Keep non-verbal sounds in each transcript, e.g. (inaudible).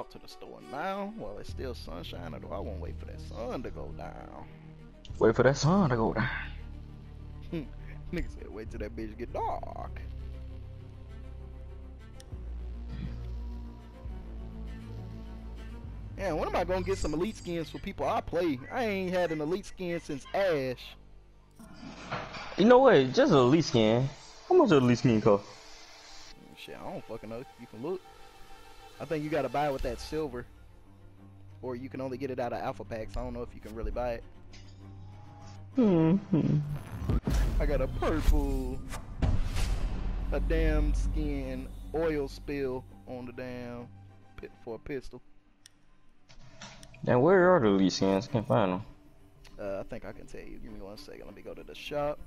walk to the store now while it's still sunshine, or do I want to wait for that sun to go down? Wait for that sun to go down. (laughs) Nigga said, wait till that bitch get dark. Yeah, when am I gonna get some elite skins for people I play? I ain't had an elite skin since Ash. You know what? Just a elite skin. How much does a elite skin cost? Shit, I don't fucking know. You can look. I think you gotta buy it with that silver. Or you can only get it out of alpha packs. I don't know if you can really buy it. Hmm. I got a purple. A damn skin oil spill on the damn pit for a pistol. Then where are the elite skins? Can't find them. Uh, I think I can tell you. Give me one second. Let me go to the shop.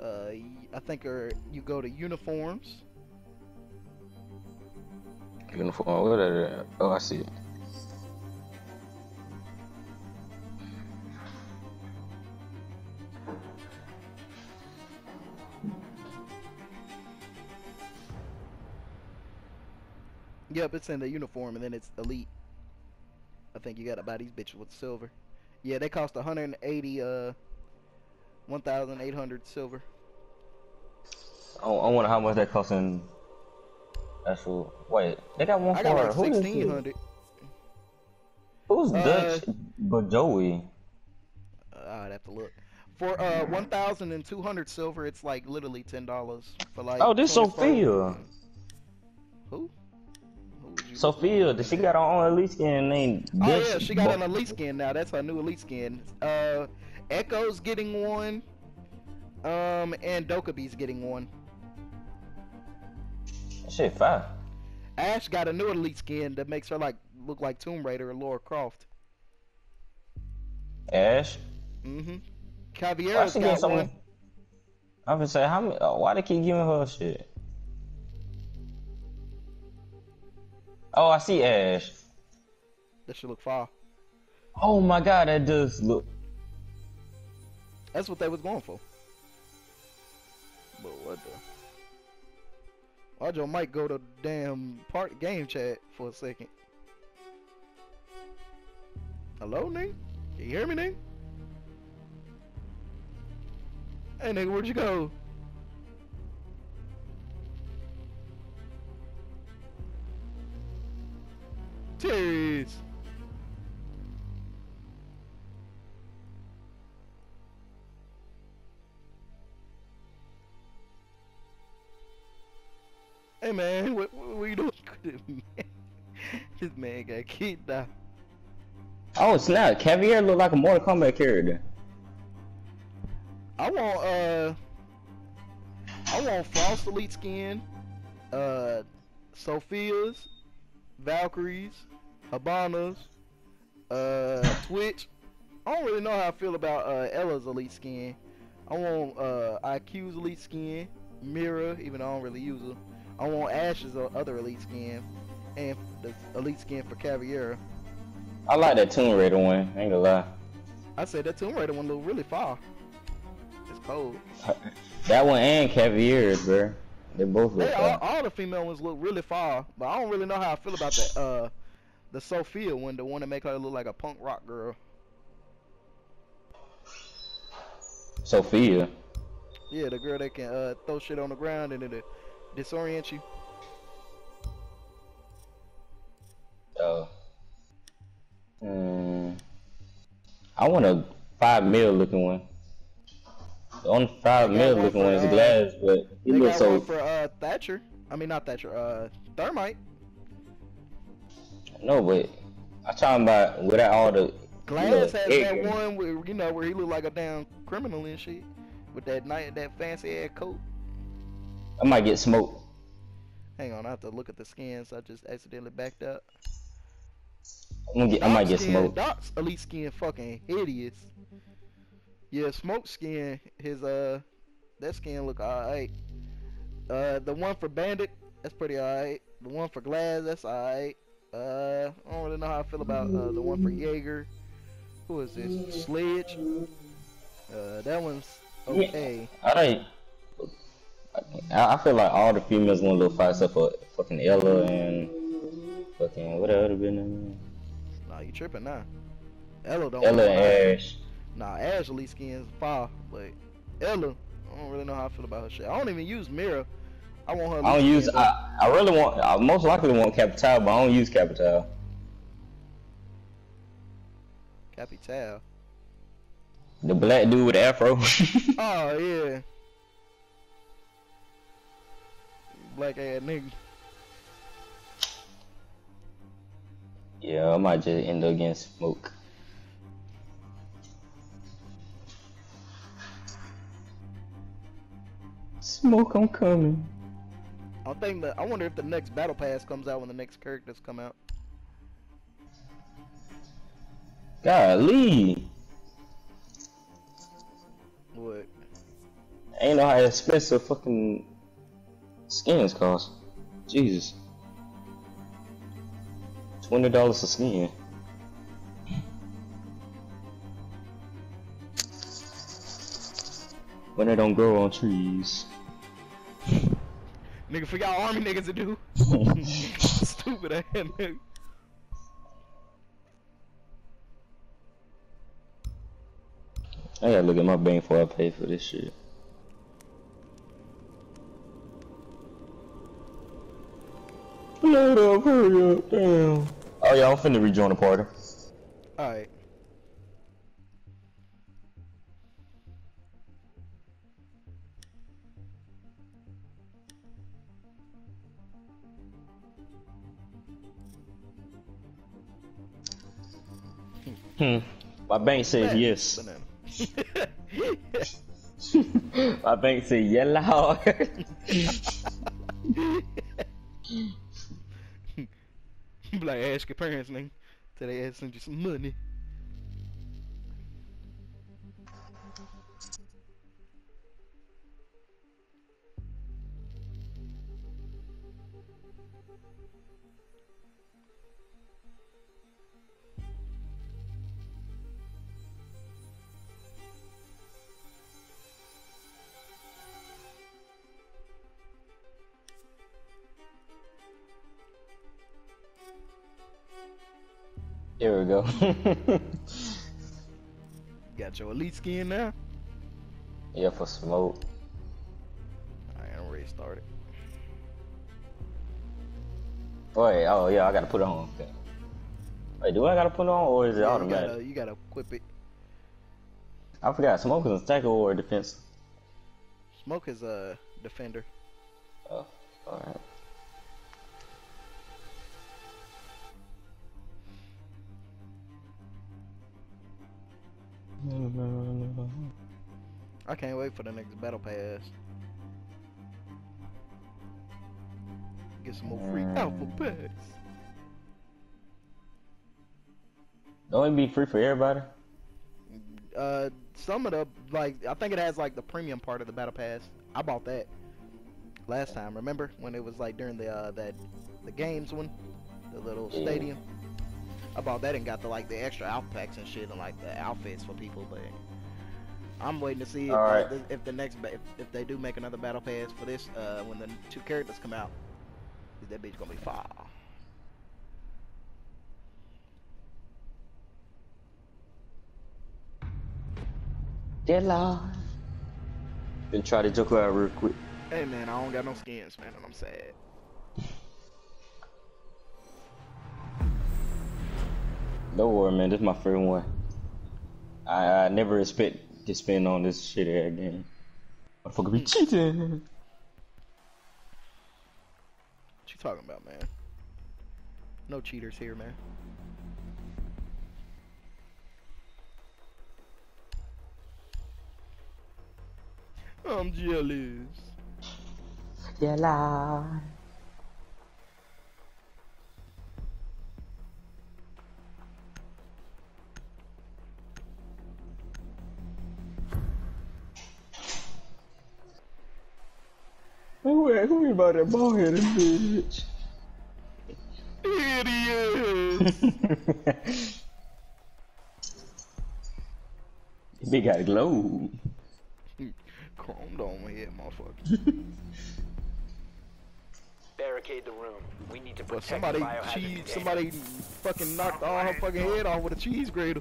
Uh, y- I think er, you go to uniforms. Uniform. What are they? Oh, I see it. Yep, it's in the uniform, and then it's elite. I think you gotta buy these bitches with silver. Yeah, they cost 180, uh, 1,800 silver. I, I wonder how much that costs in actual. Wait, they got one I for got like who is this? 1,600. Who's Uh, Dutch? But Joey. Uh, I'd have to look. For uh 1,200 silver, it's like literally ten dollars for like. Oh, this Zofia. Who? Who Zofia, did she got her own elite skin named Oh Dutch? yeah, she got an elite skin now. That's her new elite skin. Uh, Echo's getting one. Um, and Dokkaebi's getting one. Shit, five. Ash got a new elite skin that makes her like look like Tomb Raider or Laura Croft. Ash. Mm-hmm. Why Caveira's she getting got something? one. I'm gonna say how many? uh, Why they keep giving her shit? Oh, I see Ash. That should look fire. Oh my god, that does look. That's what they was going for. But what the? Why'd your mic go to damn part game chat for a second? Hello, Ning? Can you hear me, Ning? Hey, nigga, where'd you go? Tears. Hey man, what, what, what you doing? (laughs) this man got kicked out. Oh snap! Caveira look like a Mortal Kombat character. I want uh, I want Frost Elite skin, uh, Zofia's, Valkyries, Hibana's, uh, (laughs) Twitch. I don't really know how I feel about uh Ela's Elite skin. I want uh IQ's Elite skin, Mira, even though I don't really use her. I want Ash's other Elite skin, and the Elite skin for Caveira. I like that Tomb Raider one. Ain't gonna lie. I said that Tomb Raider one look really far. It's cold. (laughs) That one and Caveira's, bro. They both look. They all, all the female ones look really far, but I don't really know how I feel about the uh the Zofia one, the one that make her look like a punk rock girl. Zofia. Yeah, the girl that can uh throw shit on the ground and it'll disorient you. Oh. Hmm. I want a five mil looking one. The only five mil looking one is uh, Glaz, but he looks got one so. for uh Thatcher. I mean not Thatcher, uh Thermite. No, but I'm talking about without all the. Glaz you know, has that one where you know where he look like a damn criminal and shit. With that night that fancy ass coat. I might get smoked. Hang on, I have to look at the skins. I just accidentally backed up. Get. I might get skin, smoked. Doc's elite skin fucking hideous. Yeah, smoke skin, his uh that skin look alright. Uh the one for Bandit, that's pretty alright. The one for Glaz, that's alright. Uh I don't really know how I feel about uh the one for Jaeger. Who is this? Sledge. Uh that one's okay. I don't. I I feel like all the females want to look fire except for fucking Ela and Fucking what else been in Nah, you tripping now. Ela don't. Ela and Ash. Nah, Ash elite skins fire, but Ela, I don't really know how I feel about her shit. I don't even use Mira. I want her. I don't use. I, I really want. I most likely want Capital, but I don't use Capital. Capital. The black dude with the afro. (laughs) Oh yeah. Black ass nigga. yeah, I might just end up getting smoke. Smoke, I'm coming. I think that I wonder if the next battle pass comes out when the next characters come out. Golly, What? ain't know how expensive fucking skins cost. Jesus, twenty dollars a skin. When they don't grow on trees. (laughs) Nigga, for y'all army niggas to do. (laughs) Stupid ass nigga. I gotta look at my bank before I pay for this shit. Load up, hurry up, damn. Oh yeah, I'm finna rejoin the party. Alright. Hmm. My bank says yes. (laughs) (laughs) My bank said yellow. (laughs) (laughs) Be like, ask your parents, nigga. Till they ask send you some money. Here we go. (laughs) Got your elite skin now? yeah, for smoke. Alright, I'm ready to start it. Wait, oh yeah, I gotta put it on. Okay. Wait, do I gotta put it on or is it Yeah, you gotta, you gotta equip it. I forgot. Smoke is a stack or a defense. Smoke is a defender. Oh, alright. Wait for the next battle pass. Get some more free Mm. alpha packs. Don't it be free for everybody? Uh, some of the like, I think it has like the premium part of the battle pass. I bought that last time. Remember when it was like during the uh, that the games one, the little stadium. I bought that and got the like the extra alpha packs and shit and like the outfits for people. But I'm waiting to see if, Alright. uh, if the next if, if they do make another battle pass for this uh, when the two characters come out. Is that bitch gonna be fire? Yellow. Then try to joke out real quick. Hey man, I don't got no skins, man, and I'm sad. Don't worry, man. This is my favorite one. I, I never expect to spend on this shit ass game. Motherfucker be hmm. cheating. What you talking about, man? No cheaters here, man. I'm jealous. Yellow. Who, who about that ball headed bitch? Idiots! Big got glow. Chrome dome head, motherfucker. Barricade the room. We need to But protect somebody the biohazard cheese, somebody fucking knocked all her fucking head off with a cheese grater.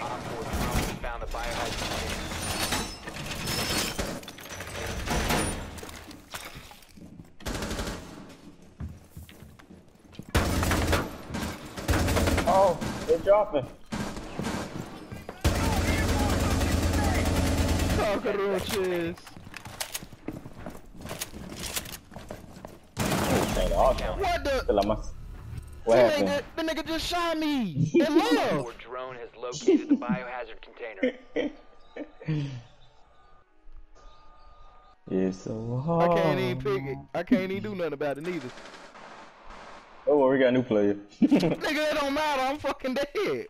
Op 4 drone found the biohazard container. Oh, they're dropping. Cockroaches. Dang. What the? Still, I. What That nigga, that nigga just shot me. In love. 4 drone has located the biohazard container. (laughs) It's so I can't even pick it. I can't even do nothing about it neither. Oh, we got a new player. (laughs) Nigga, it don't matter. I'm fucking dead.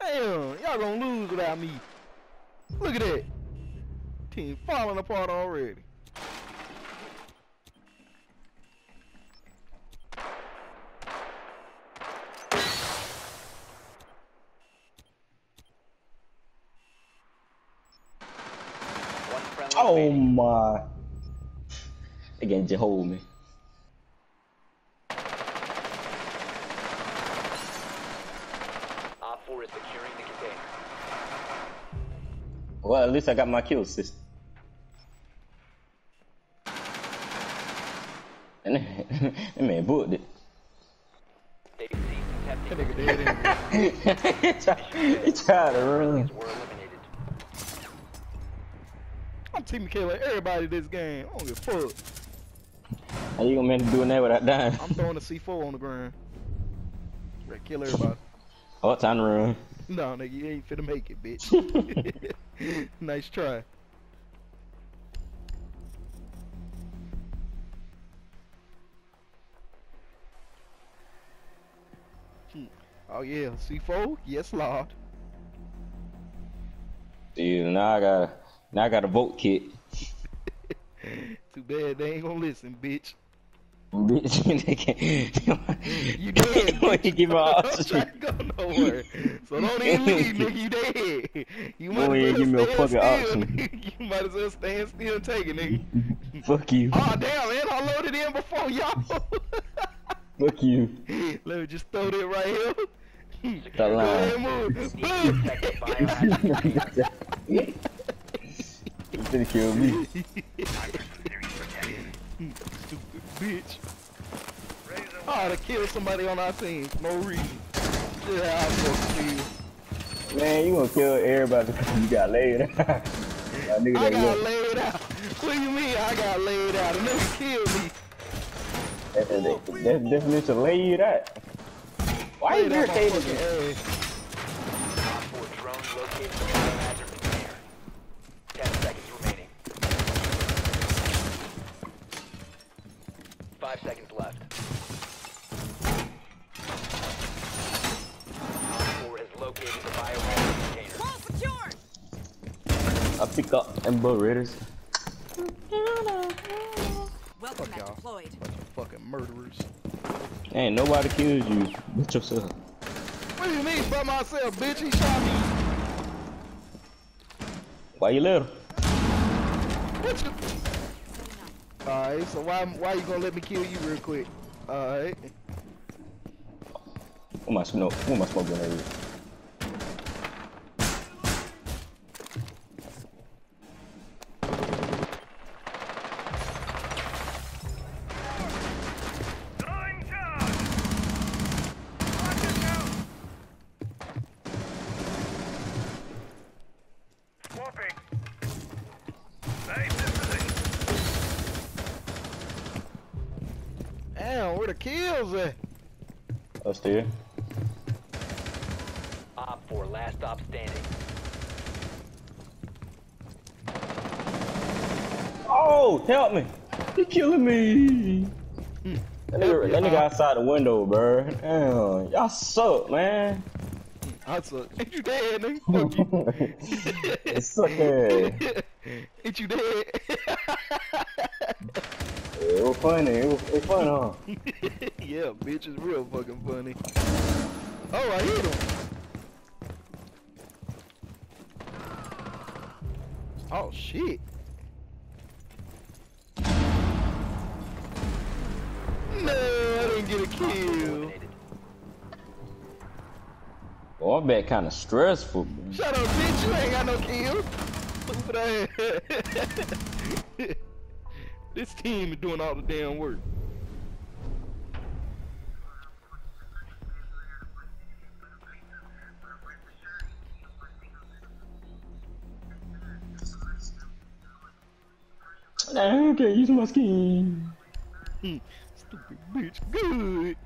Damn, y'all gonna lose without me. Look at that. Team falling apart already. Oh remaining. my. Again, just hold me. Op 4 is securing the container. Well, at least I got my kill system. And that man booked it. That nigga dead he tried- to run. I'm teaming killing everybody this game. I don't give a fuck. How you gonna manage doing that without dying? I'm throwing a C4 on the ground. Ready to kill everybody. Oh, time to run. No, nigga, you ain't finna make it, bitch. (laughs) (laughs) nice try. Hmm. Oh yeah, C4? Yes, Lord. Dude, now I got now I got a vote kit. (laughs) Too bad they ain't gonna listen, bitch. Bitch, (laughs) they can't. You dead, (laughs) When you give me all (laughs) Don't try to go nowhere. So don't even leave, nigga. You dead. You might Don't as well give me a stand fucking still. you might as well stand still and take it, nigga. Fuck you. Oh damn, man! I loaded in before y'all. Fuck you. Let me just throw that right here. That Go line. ahead, move. Boom. Protect the biohazard container. You finna kill me. Stupid bitch. Oh, to kill somebody on our team for no reason. Just how I'm supposed to feel. Man, you gonna kill everybody (laughs) because you got laid out. Y'all nigga I that got look. laid out. What do you mean I got laid out? A nigga killed me. That's the that's the definition of laid out. Why you Laid out my irritated fucking me? ass. Op 4 drone located the biohazard container. 10 seconds remaining. 5 seconds left. Op 4 has located the biohazard container. Wall secured! I pick up Ember Raiders. Welcome y'all. back deployed. Bunch of fucking murderers. Ain't nobody kills you but yourself. What do you mean by myself, bitch? He shot me. Why you little? What you? Alright, so why why you gonna let me kill you real quick? Alright. What am I smoke? What am I smoking? Damn, where the kills at? Upstairs. Op 4 last stop standing. Oh, help me! He killing me. That nigga, that nigga outside the window, bro. Damn, y'all suck, man. I suck. Ain't you dead, nigga? (laughs) Fuck you. suck ass. (laughs) Ain't you dead? (laughs) It was funny. It was, it was fun, huh? (laughs) yeah, bitch is real fucking funny. Oh, I hit him. Oh shit. No, I didn't get a kill. Boy, I bet kind of stressful. Man. Shut up, bitch. You ain't got no kills. (laughs) Stupid ass. (laughs) this team is doing all the damn work. Can't use my skin. Hmm. Stupid bitch. Good.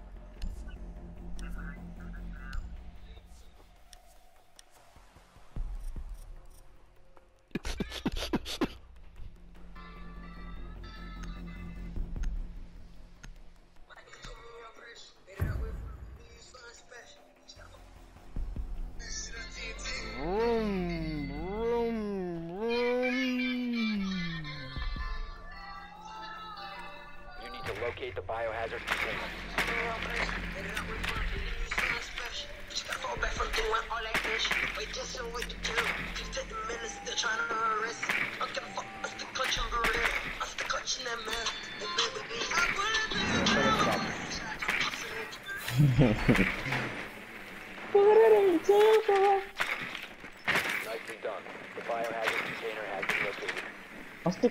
I'm still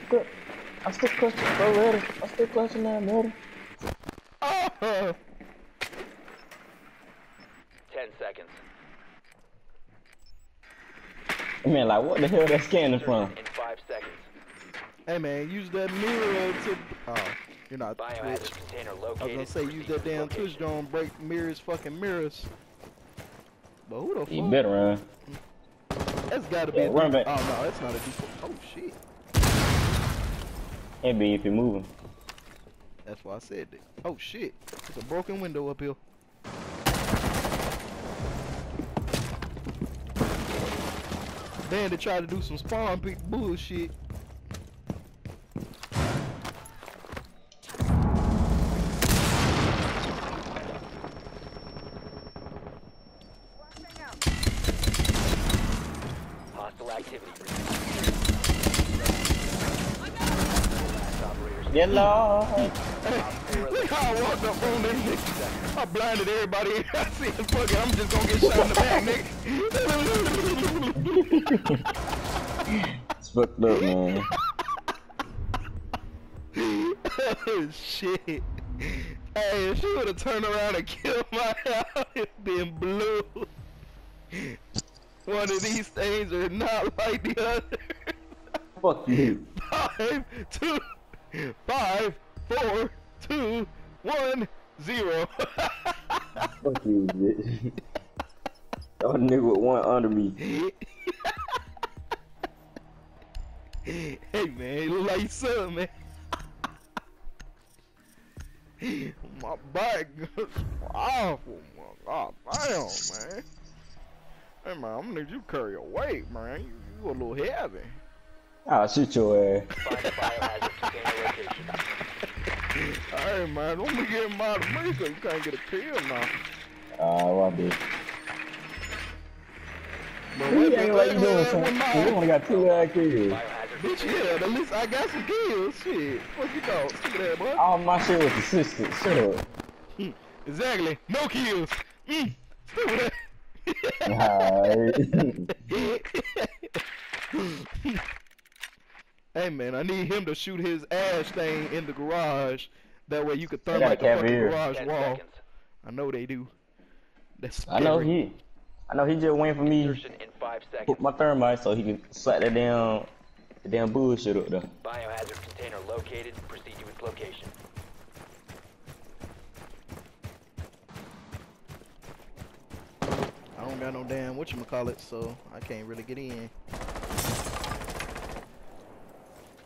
clutching that, ready? Oh, Ten seconds. Man, like, what the hell that scanning from? In five seconds. hey man, use that mirror to. Oh, you're not Biohazard Twitch. container I was gonna say use that to damn Twitch location. drone break mirrors, fucking mirrors. But who the You fuck? better run. That's gotta be. Yeah, a run back. Oh no, that's not a default. Oh shit. Can't be if you're moving. That's why I said that. Oh shit. There's a broken window up here. Bandit tried to do some spawn pick bullshit. Get lost. Look how I oh, walked up on them niggas. I blinded everybody. (laughs) I said, fuck it, I'm just gonna get shot in the back, nigga. It's fucked up, man. oh, (laughs) shit. Hey, if she would have turned around and killed my house, it'd been blue. One of these things are not like the other. Fuck you. Five, two, five, four, two, one, zero. Fuck you, bitch. Y'all nigga with one under me. hey man, lace up, man. my back is powerful, my god damn, man. Hey man, I'm gonna need you carry a weight, man. You, you a little heavy. I'll shoot your ass. Find the biohazard container location. Hey man, don't be getting mad at me 'cause you can't get a kill now. Ah, what I did. But You wait, ain't like you doing wait, something. wait, You wait, only got two uh, kills. Biohazard Bitch, yeah, at least I got some kills. Shit. What you dog. Stupid ass boy. All my shit was assisted. Shut up. Exactly. No kills. Mm. Stupid ass. Alright. (laughs) (laughs) hey man, I need him to shoot his ash thing in the garage. That way you could got a thermite the fucking Cavalier. garage Ten wall. seconds. I know they do. That's I know he. I know he just went for me Insertion in five seconds. put my thermite so he can slap that damn, the damn bullshit up there. Biohazard container located. Proceed to its location. I don't got no damn whatchamacallit, so I can't really get in.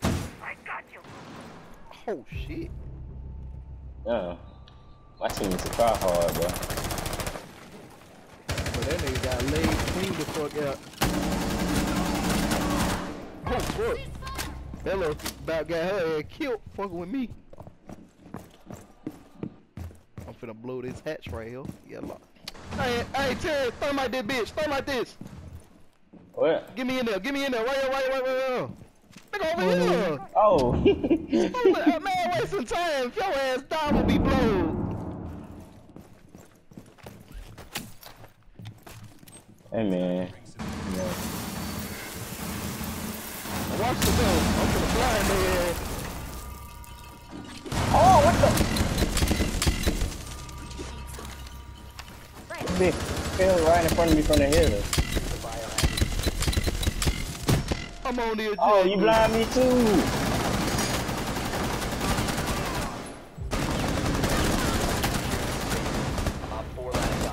I got you. Oh shit. Yeah. My team is a try hard, bro. But that nigga got laid clean the fuck out. Oh fuck. Bella about got her head killed fucking with me. I'm finna blow this hatch right here. Yeah, look. Hey, hey, Terry, thermite this bitch. Thermite this. What? Get me in there. Get me in there. Right here, right here, right here, right here. Nigga over here. Oh. (laughs) Oh, man, wasting time. If your ass die, will be blowed. hey man. Yeah. Watch the bill. I'm finna blind their ass. Oh, what the? Big fell right in front of me from the hill. The biohazard I'm on the Oh, you blind me too. Op 4 last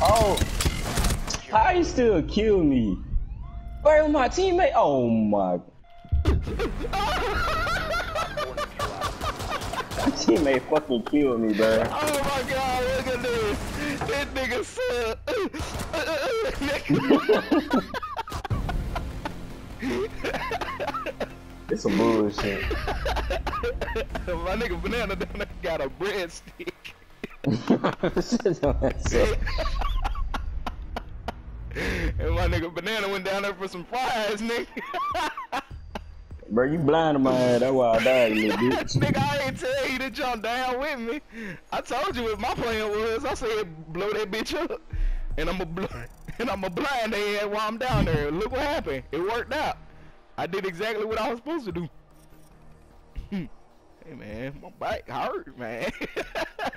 op. Oh. How you still kill me? Where my teammate? Oh my. My teammate fucking killed me, bro. Oh my god, look at this. This nigga said. (laughs) (laughs) (laughs) It's some bullshit. (laughs) my nigga Banana down there got a breadstick. And my nigga Banana went down there for some fries, nigga. bro, you blind to my head. That's why I died, little (laughs) bitch. nigga, I ain't tell you to jump down with me. I told you what my plan was. I said blow that bitch up, and I'm a bl- (laughs) and I'm a blind ass while I'm down there. Look what happened. It worked out. I did exactly what I was supposed to do. (laughs) hey man, my back hurt, man.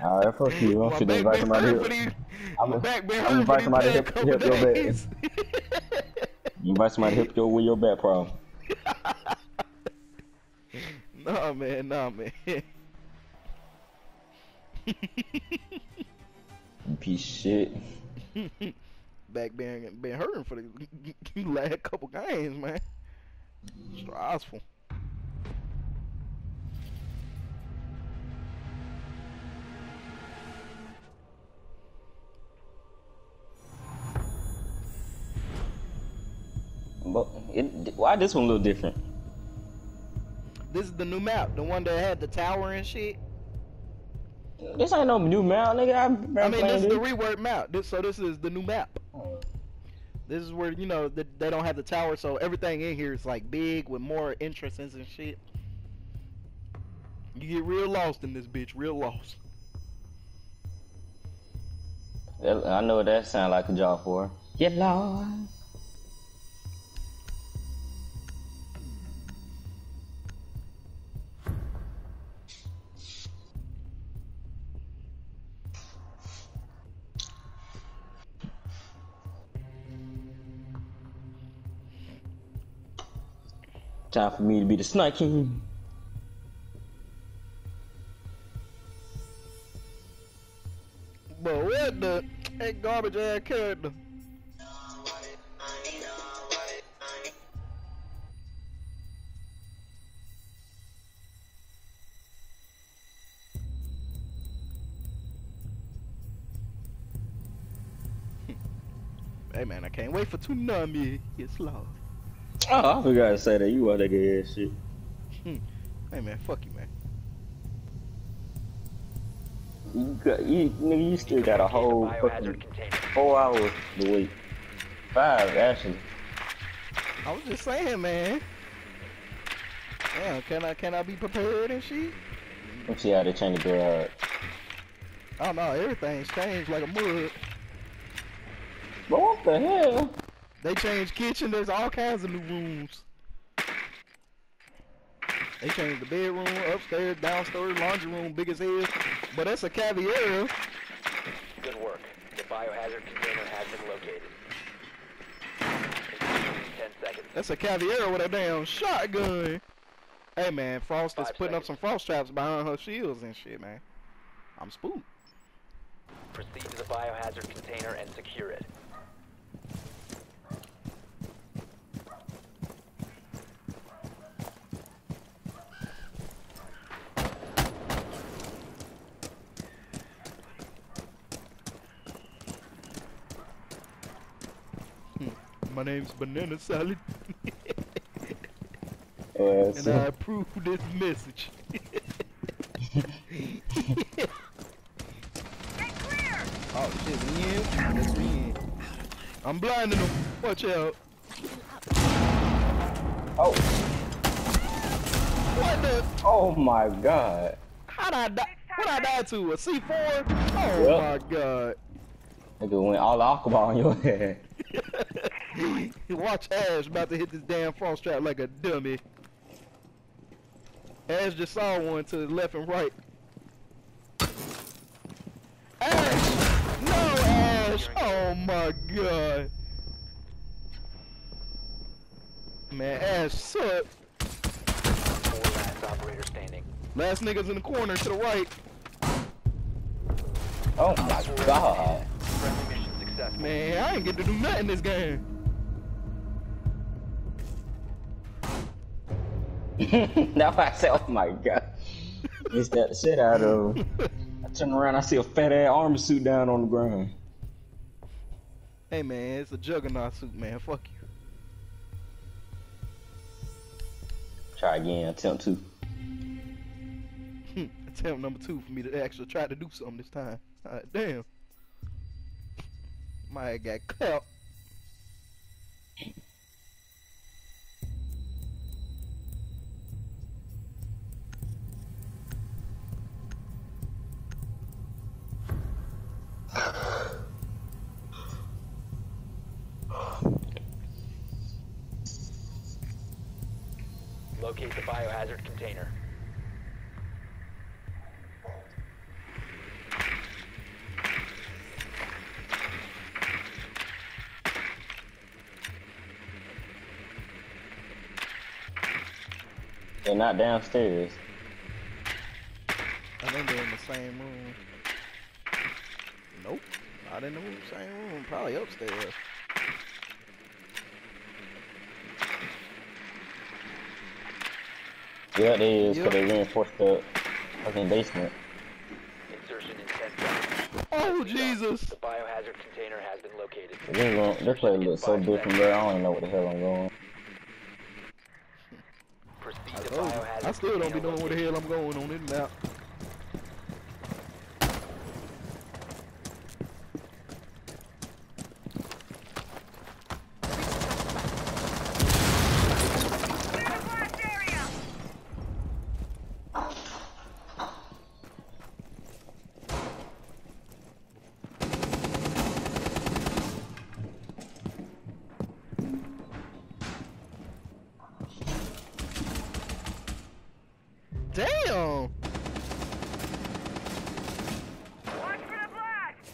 Alright, fuck you. I'm my finna back invite been somebody hurt for here. these. I'm My a- back been hurt for invite these somebody to past help- couple help your back. You (laughs) invite somebody to help you with your back problem. nah, man, nah, man. Piece shit. Back been been hurting for the (laughs) last couple games, man. Stressful. But it, why this one a little different? This is the new map, the one that had the tower and shit. This ain't no new map, nigga. I've been I mean, playing this is the this. reworked map. This, so this is the new map. This is where you know they, they don't have the tower, so everything in here is like big with more entrances and shit. You get real lost in this bitch, real lost. I know what that sound like a job for. Get lost. Time for me to be the Snake King. But what the that garbage ass character? (laughs) hey man, I can't wait for Tsunami. It's lost. Oh, I forgot to say that. You want that good ass shit. Hmm. Hey man, fuck you, man. You, got, you, nigga, you still got a whole fucking four hours to wait. Five, actually. I was just saying, man. Yeah, can I can I be prepared and shit? Let's see how they change the garage. I don't know, everything's changed like a mud. But what the hell? They changed kitchen, there's all kinds of new rooms. They changed the bedroom, upstairs, downstairs, laundry room, big as hell. But that's a Caveira. Good work. The biohazard container has been located. Ten seconds. That's a Caveira with a damn shotgun. Hey man, Frost is Five putting up some frost traps behind her shields and shit, man. I'm spooked. Proceed to the biohazard container and secure it. My name's Banana Salad, (laughs) Uh, and I approve this message. (laughs) Oh shit, we in? Yes, we in. I'm blinding him. Watch out. Oh, What the? oh my god. How'd I die? What I died to? A C4? Oh Yep. my god. Nigga went all alcohol on your (laughs) head. (laughs) Watch Ash about to hit this damn frost trap like a dummy. Ash just saw one to the left and right. Ash! No, Ash! Oh my god. Man, Ash sucked. Last operator standing. Last nigga's in the corner to the right. Oh my god. Man, I ain't get to do nothing this game. (laughs) now I said, oh my god. Missed that shit out of. I turn around, I see a fat ass armor suit down on the ground. Hey man, it's a juggernaut suit, man. Fuck you. Try again, attempt two. Hmm, attempt number two for me to actually try to do something this time. Damn. My got cut. They're not downstairs. I think they're in the same room. Nope. Not in the room, same room. Probably upstairs. Yeah, they is, Yep. cause they reinforced the fucking basement. Insertion in 10 seconds. Oh Jesus! The biohazard container has been located. They going, their play looks so different, bro. I don't even know what the hell I'm going. Proceed I, to told you. biohazard I still don't be knowing where the hell I'm going on this map. Clear the blast area! Damn! Watch for the blast!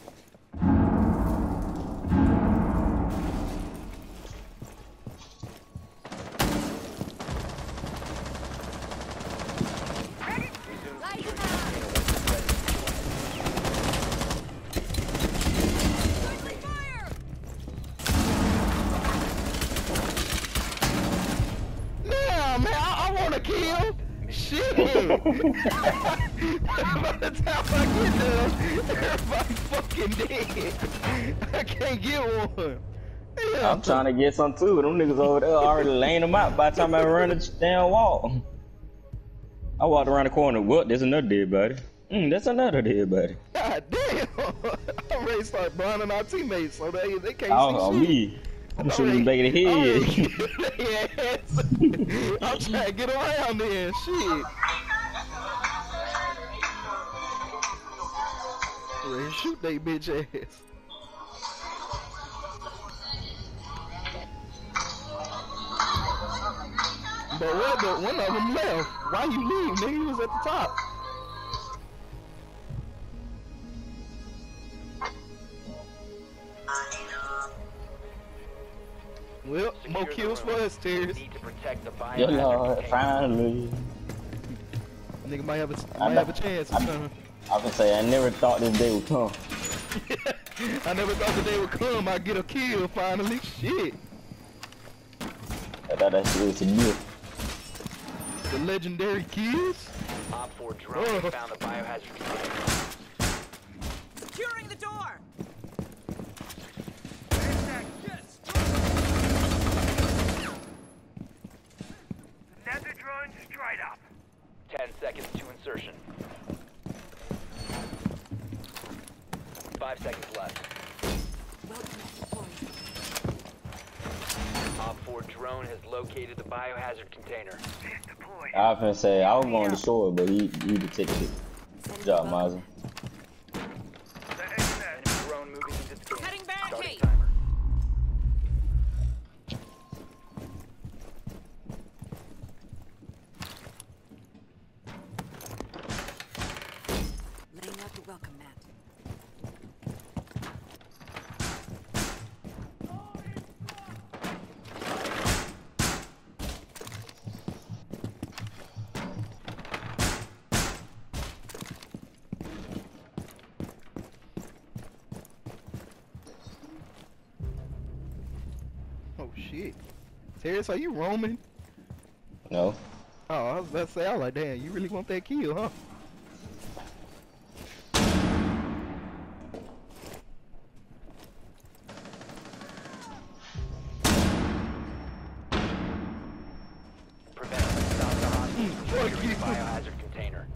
Ready? Resume Light securing him the container once it's ready. Friendly fire! Yeah, man, I, I want to kill. Shit. By the time I get there, everybody's fucking dead. I can't get one. Yeah. I'm trying to get some too. Them niggas over there already laying them out by the time I run the damn wall. I walked around the corner. What? There's another dead body. Mm, that's another dead body. God damn. (laughs) I'm ready to start blinding our teammates so they, they can't Oh, see shit. me. I'm shooting back of the I'm head. (laughs) (laughs) I'm trying to get around there. Shit. Shoot they bitch ass. But what the one of them left. Why you leave, nigga? He was at the top. Well, more kills for us, Tears. Need to protect the Yeah, Lord, finally. Nigga might have a, might have a chance. I- can say I never thought this day would come. (laughs) I never thought the day would come. I get a kill finally. Shit, I thought that shit was a gift. the legendary kills. Op 4 drone Oh. found the biohazard container. Securing the door! Nether drone straight up. 10 seconds to insertion. Five seconds left. Op 4 drone has located the biohazard container. Deployed. I was gonna say I was going to destroy it, but he he detected it. Good job, Mazza. Terrence, are you roaming? No. Oh, I was about to say, I was like, damn, you really want that kill, huh? Prevent stop the hostage from Fuck the biohazard container.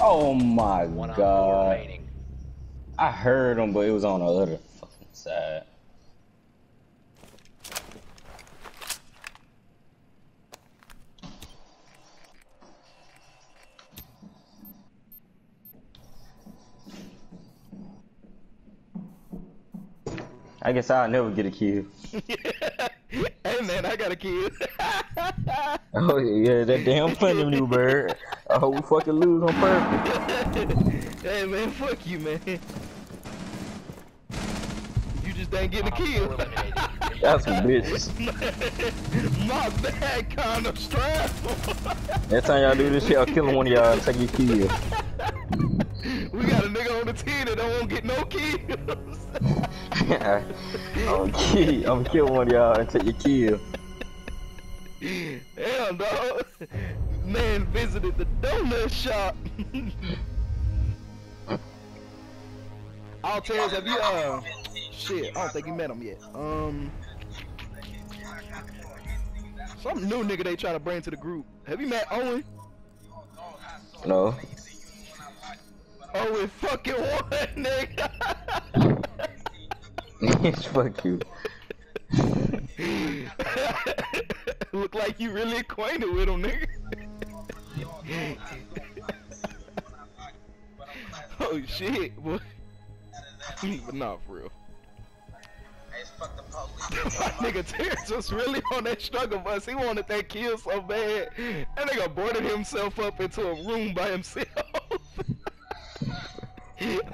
Oh my One on god. remaining. I heard him, but it was on the other fucking side. I guess I'll never get a kill. (laughs) hey man, I got a kill. (laughs) Oh yeah, that damn funny new bird. I hope we fucking lose on purpose. (laughs) hey man, fuck you, man. You just ain't getting a Op 4 kill. eliminated. That's some bitches. My bad, kind of strap. Next time y'all do this shit, I'll kill one of y'all and take your kill. we got a nigga on the team that don't want to get no kills. I'm gonna kill, I'm kill one of y'all and take your kill. Damn, dog. Man visited the donut shop. I'll tell you, have you, uh, shit, I don't think you met him yet. Um, some new nigga they try to bring to the group. Have you met Owen? No. Owen fucking (laughs) one, nigga. (laughs) Fuck you. (laughs) Look like you really acquainted with him, nigga. (laughs) oh shit, boy. but not for real. My nigga Terrence was really on that struggle bus. He wanted that kill so bad. That nigga boarded himself up into a room by himself.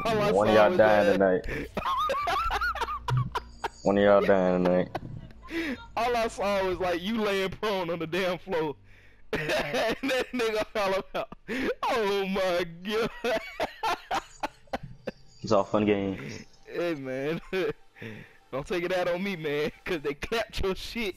All I One y'all dying tonight. One of y'all dying tonight. (laughs) All I saw was like you laying prone on the damn floor. Mm-hmm. and (laughs) that nigga all about, oh my god. It's all fun games. hey man, (laughs) don't take it out on me, man, cause they clapped your shit.